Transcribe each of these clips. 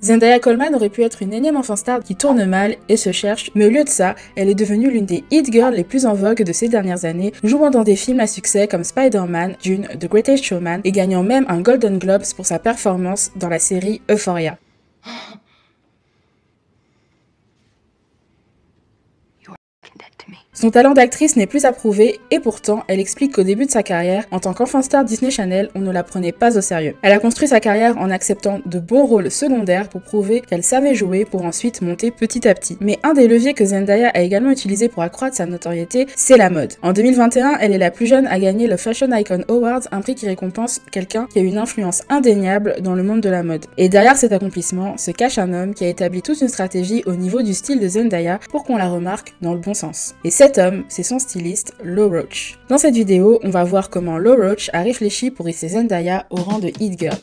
Zendaya Coleman aurait pu être une énième enfant star qui tourne mal et se cherche, mais au lieu de ça, elle est devenue l'une des hit girls les plus en vogue de ces dernières années, jouant dans des films à succès comme Spider-Man, Dune, The Greatest Showman et gagnant même un Golden Globes pour sa performance dans la série Euphoria. Son talent d'actrice n'est plus approuvé et pourtant, elle explique qu'au début de sa carrière, en tant qu'enfant star Disney Channel, on ne la prenait pas au sérieux. Elle a construit sa carrière en acceptant de bons rôles secondaires pour prouver qu'elle savait jouer pour ensuite monter petit à petit. Mais un des leviers que Zendaya a également utilisé pour accroître sa notoriété, c'est la mode. En 2021, elle est la plus jeune à gagner le Fashion Icon Awards, un prix qui récompense quelqu'un qui a une influence indéniable dans le monde de la mode. Et derrière cet accomplissement se cache un homme qui a établi toute une stratégie au niveau du style de Zendaya pour qu'on la remarque dans le bon sens. Cet homme, c'est son styliste, Low Roach. Dans cette vidéo, on va voir comment Low Roach a réfléchi pour hisser Zendaya au rang de Hit Girl.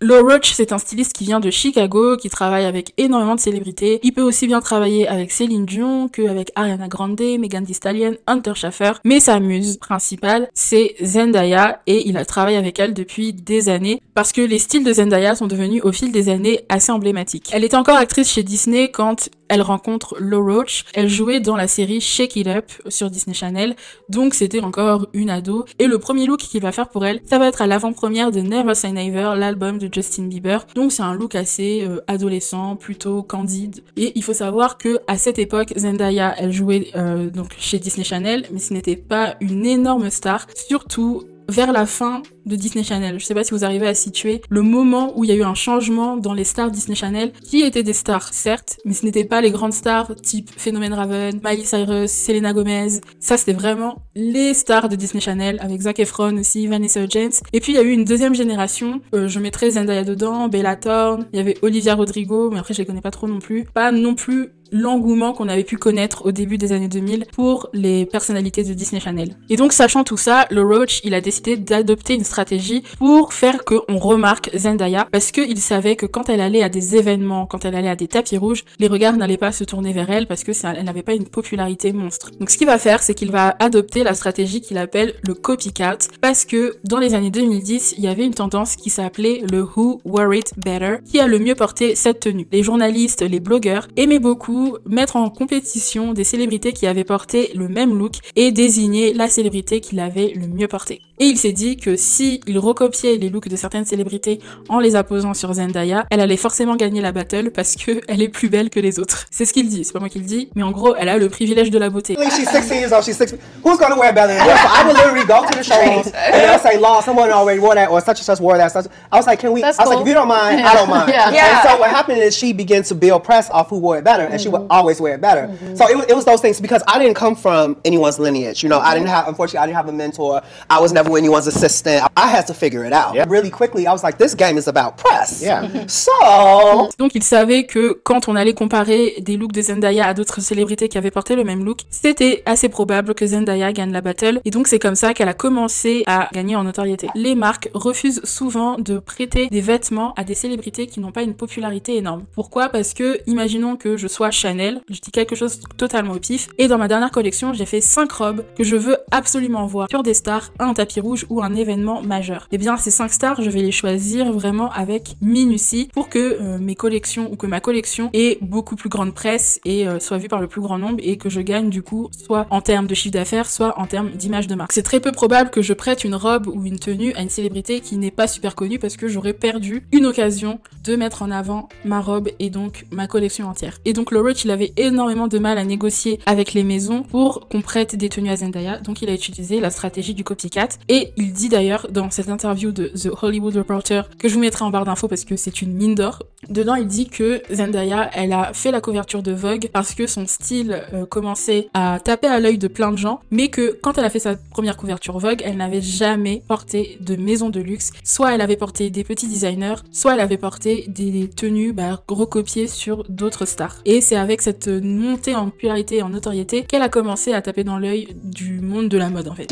Low Roach, c'est un styliste qui vient de Chicago, qui travaille avec énormément de célébrités. Il peut aussi bien travailler avec Céline Dion qu'avec Ariana Grande, Megan Thee Hunter Schaffer. Mais sa muse principale, c'est Zendaya et il a travaillé avec elle depuis des années parce que les styles de Zendaya sont devenus au fil des années assez emblématiques. Elle était encore actrice chez Disney quand elle rencontre Low Roach. Elle jouait dans la série Shake It Up sur Disney Channel, donc c'était encore une ado. Et le premier look qu'il va faire pour elle, ça va être à l'avant-première de Never Say Never, l'album de Justin Bieber. Donc c'est un look assez euh, adolescent, plutôt candide. Et il faut savoir que à cette époque, Zendaya, elle jouait euh, donc chez Disney Channel, mais ce n'était pas une énorme star, surtout vers la fin de Disney Channel. Je sais pas si vous arrivez à situer le moment où il y a eu un changement dans les stars Disney Channel, qui étaient des stars, certes, mais ce n'étaient pas les grandes stars type Phénomène Raven, Miley Cyrus, Selena Gomez. Ça, c'était vraiment les stars de Disney Channel, avec Zac Efron aussi, Vanessa Hudgens. Et puis, il y a eu une deuxième génération. Euh, je mettrais Zendaya dedans, Bella Thorne, il y avait Olivia Rodrigo, mais après, je les connais pas trop non plus. Pas non plus l'engouement qu'on avait pu connaître au début des années 2000 pour les personnalités de Disney Channel. Et donc, sachant tout ça, le Roach, il a décidé d'adopter une stratégie pour faire qu'on remarque Zendaya parce qu'il savait que quand elle allait à des événements, quand elle allait à des tapis rouges, les regards n'allaient pas se tourner vers elle parce que elle n'avait pas une popularité monstre. Donc, ce qu'il va faire, c'est qu'il va adopter la stratégie qu'il appelle le copycat parce que dans les années 2010, il y avait une tendance qui s'appelait le Who Wore It Better qui a le mieux porté cette tenue. Les journalistes, les blogueurs aimaient beaucoup mettre en compétition des célébrités qui avaient porté le même look et désigner la célébrité qui l'avait le mieux porté. Et il s'est dit que si il recopiait les looks de certaines célébrités en les apposant sur Zendaya, elle allait forcément gagner la battle parce que elle est plus belle que les autres. C'est ce qu'il dit, c'est pas moi qui le dis, mais en gros, elle a le privilège de la beauté. She's 16 years old, she's 6 Who's gonna wear her? So I would literally go to the shows and they'll say, Law, someone already wore that or such and such wore that. Such. I was like, can we? That's I was like, if you don't mind, I don't mind. Yeah. Yeah. And so what happened is she began to build press off who wore it better, and she would always wear it better. So it, was- it was those things because I didn't come from anyone's lineage. You know, I didn't have, unfortunately, I didn't have a mentor. I was never anyone's assistant. I had to figure it out. Yeah. Really quickly, I was like, this game is about press. Yeah. So Donc il savait que quand on allait comparer des looks de Zendaya à d'autres célébrités qui avaient porté le même look, c'était assez probable que Zendaya gagne la battle. Et donc c'est comme ça qu'elle a commencé à gagner en notoriété. Les marques refusent souvent de prêter des vêtements à des célébrités qui n'ont pas une popularité énorme. Pourquoi? Parce que imaginons que je sois Chanel, je dis quelque chose totalement au pif, et dans ma dernière collection j'ai fait 5 robes que je veux absolument voir sur des stars, un tapis rouge ou un événement Et bien ces 5 stars, je vais les choisir vraiment avec minutie pour que euh, mes collections ou que ma collection ait beaucoup plus grande presse et euh, soit vue par le plus grand nombre et que je gagne du coup soit en termes de chiffre d'affaires, soit en termes d'image de marque. C'est très peu probable que je prête une robe ou une tenue à une célébrité qui n'est pas super connue parce que j'aurais perdu une occasion de mettre en avant ma robe et donc ma collection entière. Et donc Roach, il avait énormément de mal à négocier avec les maisons pour qu'on prête des tenues à Zendaya, donc il a utilisé la stratégie du copycat et il dit d'ailleurs dans cette interview de The Hollywood Reporter que je vous mettrai en barre d'infos parce que c'est une mine d'or. Dedans, il dit que Zendaya, elle a fait la couverture de Vogue parce que son style euh, commençait à taper à l'œil de plein de gens, mais que quand elle a fait sa première couverture Vogue, elle n'avait jamais porté de maison de luxe. Soit elle avait porté des petits designers, soit elle avait porté des tenues bah, recopiées sur d'autres stars. Et c'est avec cette montée en popularité et en notoriété qu'elle a commencé à taper dans l'œil du monde de la mode en fait.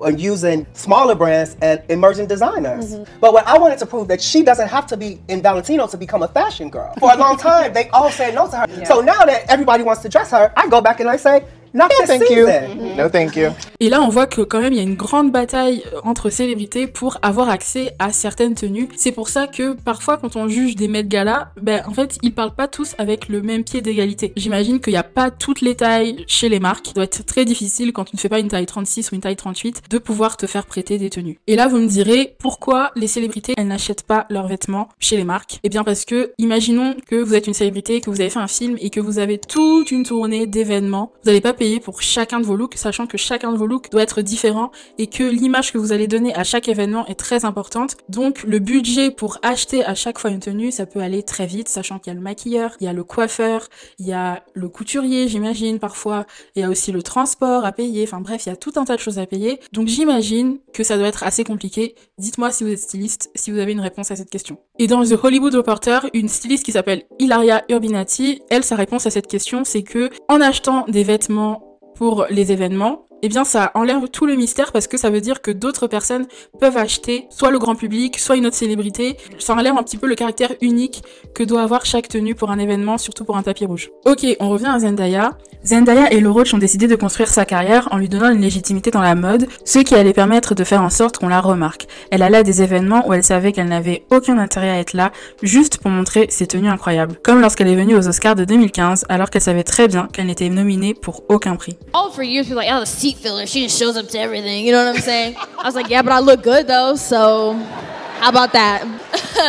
On using smaller brands and emerging designers. Mm-hmm. But what I wanted to prove that she doesn't have to be in Valentino to become a fashion girl. For a long time, they all said no to her. So now that everybody wants to dress her, I go back and I say, This thank you. season. No, thank you. Et là, on voit que quand même, il y a une grande bataille euh, entre célébrités pour avoir accès à certaines tenues. C'est pour ça que parfois, quand on juge des Met Gala, ben, en fait, ils parlent pas tous avec le même pied d'égalité. J'imagine qu'il n'y a pas toutes les tailles chez les marques. Il doit être très difficile quand tu ne fais pas une taille 36 ou une taille 38 de pouvoir te faire prêter des tenues. Et là, vous me direz, pourquoi les célébrités, elles n'achètent pas leurs vêtements chez les marques? Eh bien, parce que, imaginons que vous êtes une célébrité, que vous avez fait un film et que vous avez toute une tournée d'événements. Vous n'allez pas payer pour chacun de vos looks, sachant que chacun de vos looks doit être différent et que l'image que vous allez donner à chaque événement est très importante. Donc, le budget pour acheter à chaque fois une tenue, ça peut aller très vite, sachant qu'il y a le maquilleur, il y a le coiffeur, il y a le couturier, j'imagine, parfois. Il y a aussi le transport à payer. Enfin bref, il y a tout un tas de choses à payer. Donc, j'imagine que ça doit être assez compliqué. Dites-moi si vous êtes styliste, si vous avez une réponse à cette question. Et dans The Hollywood Reporter, une styliste qui s'appelle Ilaria Urbinati, elle, sa réponse à cette question, c'est que en achetant des vêtements pour les événements, eh bien ça enlève tout le mystère parce que ça veut dire que d'autres personnes peuvent acheter soit le grand public, soit une autre célébrité. Ça enlève un petit peu le caractère unique que doit avoir chaque tenue pour un événement, surtout pour un tapis rouge. Ok, on revient à Zendaya. Zendaya et Roach ont décidé de construire sa carrière en lui donnant une légitimité dans la mode, ce qui allait permettre de faire en sorte qu'on la remarque. Elle allait à des événements où elle savait qu'elle n'avait aucun intérêt à être là, juste pour montrer ses tenues incroyables. Comme lorsqu'elle est venue aux Oscars de 2015, alors qu'elle savait très bien qu'elle n'était nominée pour aucun prix. all for filler. She just shows up to everything. You know what I'm saying? I was like, yeah, but I look good though, so how about that?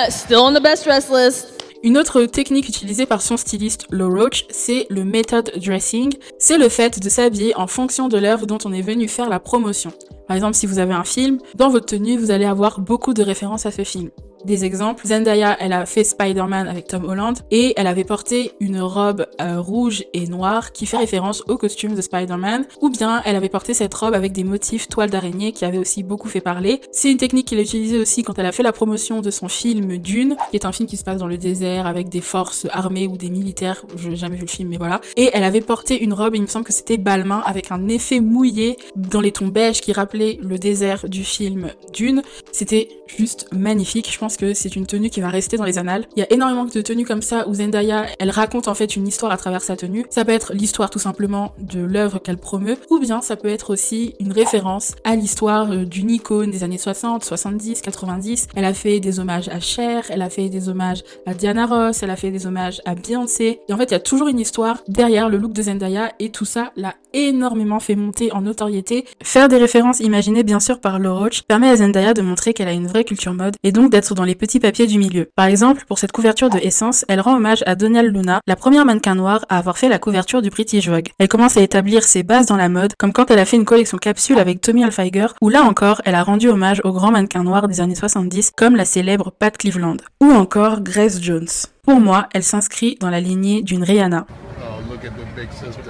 Still on the best dress list. Une autre technique utilisée par son styliste Lo Roach, c'est le method dressing. C'est le fait de s'habiller en fonction de l'œuvre dont on est venu faire la promotion. Par exemple, si vous avez un film, dans votre tenue, vous allez avoir beaucoup de références à ce film. Des exemples, Zendaya, elle a fait Spider-Man avec Tom Holland et elle avait porté une robe euh, rouge et noire qui fait référence au costume de Spider-Man ou bien elle avait porté cette robe avec des motifs toile d'araignée qui avait aussi beaucoup fait parler. C'est une technique qu'elle a utilisée aussi quand elle a fait la promotion de son film Dune, qui est un film qui se passe dans le désert avec des forces armées ou des militaires, je n'ai jamais vu le film mais voilà. Et elle avait porté une robe, il me semble que c'était Balmain avec un effet mouillé dans les tons beige qui rappelait le désert du film Dune. C'était juste magnifique. Je pense que c'est une tenue qui va rester dans les annales. Il y a énormément de tenues comme ça où Zendaya, elle raconte en fait une histoire à travers sa tenue. Ça peut être l'histoire tout simplement de l'œuvre qu'elle promeut, ou bien ça peut être aussi une référence à l'histoire euh, d'une icône des années 60, 70, 90. Elle a fait des hommages à Cher, elle a fait des hommages à Diana Ross, elle a fait des hommages à Beyoncé. Et en fait, il y a toujours une histoire derrière le look de Zendaya et tout ça l'a énormément fait monter en notoriété. Faire des références imaginées bien sûr par Lo Roach permet à Zendaya de montrer qu'elle a une vraie culture mode et donc d'être dans les petits papiers du milieu. Par exemple, pour cette couverture de Essence, elle rend hommage à Donald Luna, la première mannequin noire à avoir fait la couverture du British Vogue. Elle commence à établir ses bases dans la mode, comme quand elle a fait une collection capsule avec Tommy Hilfiger, où là encore, elle a rendu hommage aux grands mannequins noirs des années 70, comme la célèbre Pat Cleveland. Ou encore Grace Jones. Pour moi, elle s'inscrit dans la lignée d'une Rihanna. Oh,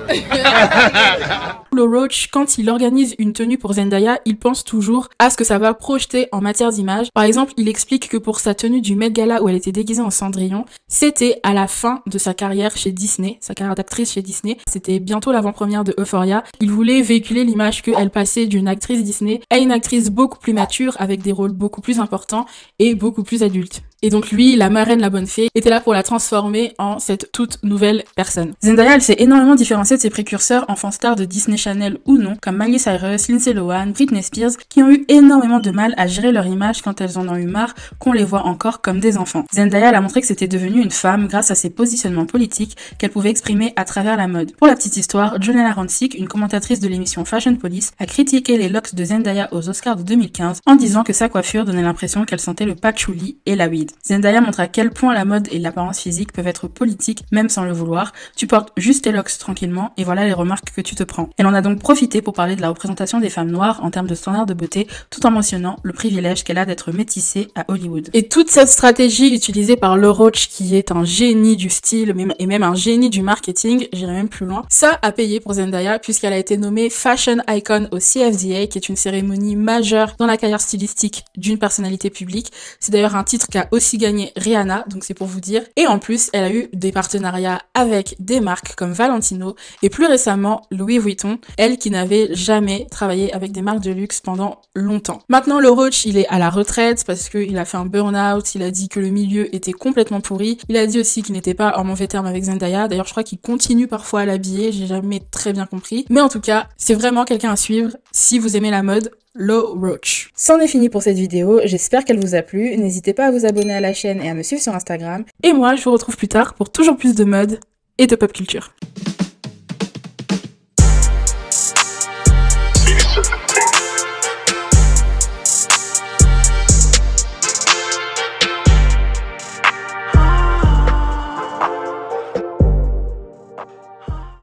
Le Roach, quand il organise une tenue pour Zendaya, il pense toujours à ce que ça va projeter en matière d'image. Par exemple, il explique que pour sa tenue du Met Gala où elle était déguisée en Cendrillon, c'était à la fin de sa carrière chez Disney, sa carrière d'actrice chez Disney. C'était bientôt l'avant-première de Euphoria. Il voulait véhiculer l'image qu'elle passait d'une actrice Disney à une actrice beaucoup plus mature avec des rôles beaucoup plus importants et beaucoup plus adultes. Et donc lui, la marraine, la bonne fée, était là pour la transformer en cette toute nouvelle personne. Zendaya, elle s'est énormément différenciée de ses précurseurs enfants stars de Disney Channel ou non, comme Miley Cyrus, Lindsay Lohan, Britney Spears, qui ont eu énormément de mal à gérer leur image quand elles en ont eu marre qu'on les voit encore comme des enfants. Zendaya, elle a montré que c'était devenu une femme grâce à ses positionnements politiques qu'elle pouvait exprimer à travers la mode. Pour la petite histoire, Jonella Rancic, une commentatrice de l'émission Fashion Police, a critiqué les locks de Zendaya aux Oscars de 2015 en disant que sa coiffure donnait l'impression qu'elle sentait le patchouli et la weed. Zendaya montre à quel point la mode et l'apparence physique peuvent être politiques même sans le vouloir. Tu portes juste tes locks tranquillement et voilà les remarques que tu te prends. En a donc profité pour parler de la représentation des femmes noires en termes de standards de beauté tout en mentionnant le privilège qu'elle a d'être métissée à Hollywood. Et toute cette stratégie utilisée par Le Roach qui est un génie du style et même un génie du marketing, j'irai même plus loin, ça a payé pour Zendaya puisqu'elle a été nommée Fashion Icon au CFDA qui est une cérémonie majeure dans la carrière stylistique d'une personnalité publique. C'est d'ailleurs un titre qu'a aussi gagné Rihanna, donc c'est pour vous dire. Et en plus, elle a eu des partenariats avec des marques comme Valentino et plus récemment Louis Vuitton. Elle qui n'avait jamais travaillé avec des marques de luxe pendant longtemps. Maintenant, le Roach, il est à la retraite parce qu'il a fait un burn-out, il a dit que le milieu était complètement pourri. Il a dit aussi qu'il n'était pas en mauvais terme avec Zendaya. D'ailleurs, je crois qu'il continue parfois à l'habiller, j'ai jamais très bien compris. Mais en tout cas, c'est vraiment quelqu'un à suivre si vous aimez la mode. Low Roach. C'en est fini pour cette vidéo, j'espère qu'elle vous a plu. N'hésitez pas à vous abonner à la chaîne et à me suivre sur Instagram. Et moi, je vous retrouve plus tard pour toujours plus de mode et de pop culture.